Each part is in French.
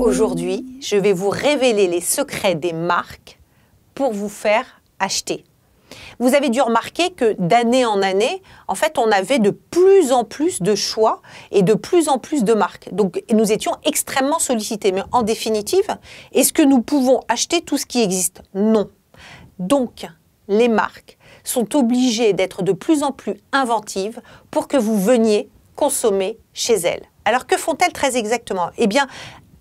Aujourd'hui, je vais vous révéler les secrets des marques pour vous faire acheter. Vous avez dû remarquer que d'année en année, en fait, on avait de plus en plus de choix et de plus en plus de marques. Donc, nous étions extrêmement sollicités. Mais en définitive, est-ce que nous pouvons acheter tout ce qui existe? Non. Donc, les marques sont obligées d'être de plus en plus inventives pour que vous veniez consommer chez elles. Alors que font-elles très exactement? Eh bien,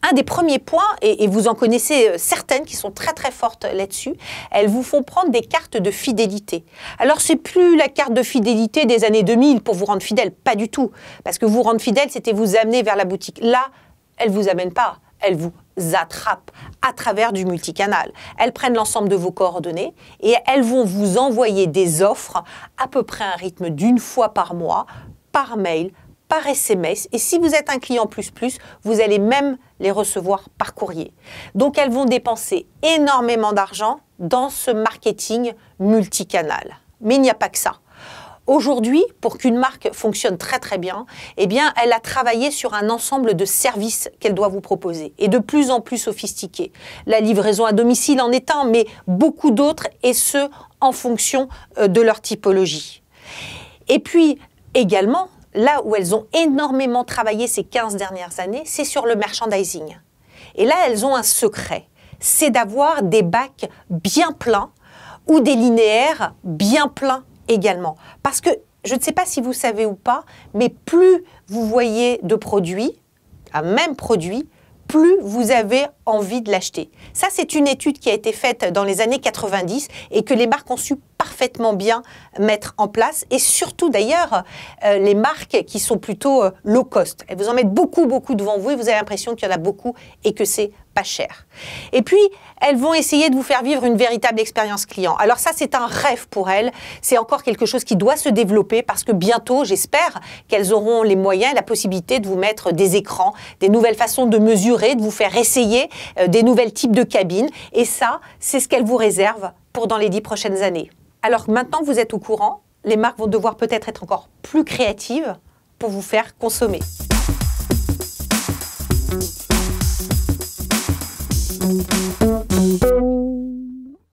un des premiers points, et, vous en connaissez euh, certaines qui sont très très fortes là-dessus, elles vous font prendre des cartes de fidélité. Alors c'est plus la carte de fidélité des années 2000 pour vous rendre fidèle, pas du tout. Parce que vous rendre fidèle, c'était vous amener vers la boutique. Là, elles vous amènent pas, elles vous attrapent à travers du multicanal. Elles prennent l'ensemble de vos coordonnées et elles vont vous envoyer des offres à peu près à un rythme d'une fois par mois, par mail, par SMS. Et si vous êtes un client plus plus, vous allez même les recevoir par courrier. Donc elles vont dépenser énormément d'argent dans ce marketing multicanal. Mais il n'y a pas que ça. Aujourd'hui, pour qu'une marque fonctionne très très bien, eh bien, elle a travaillé sur un ensemble de services qu'elle doit vous proposer et de plus en plus sophistiqués. La livraison à domicile en est un, mais beaucoup d'autres et ce en fonction euh, de leur typologie. Et puis également, là où elles ont énormément travaillé ces 15 dernières années, c'est sur le merchandising. Et là, elles ont un secret, c'est d'avoir des bacs bien pleins ou des linéaires bien pleins également. Parce que je ne sais pas si vous savez ou pas, mais plus vous voyez de produits, un même produit, plus vous avez envie de l'acheter. Ça, c'est une étude qui a été faite dans les années 90 et que les marques ont su parfaitement bien mettre en place. Et surtout, d'ailleurs, euh, les marques qui sont plutôt euh, low cost. Elles vous en mettent beaucoup, beaucoup devant vous et vous avez l'impression qu'il y en a beaucoup et que c'est pas cher. Et puis, elles vont essayer de vous faire vivre une véritable expérience client. Alors ça, c'est un rêve pour elles. C'est encore quelque chose qui doit se développer parce que bientôt, j'espère qu'elles auront les moyens, la possibilité de vous mettre des écrans, des nouvelles façons de mesurer, de vous faire essayer euh, des nouvelles types de cabines. Et ça, c'est ce qu'elles vous réservent pour dans les dix prochaines années. Alors maintenant vous êtes au courant, les marques vont devoir peut-être être encore plus créatives pour vous faire consommer.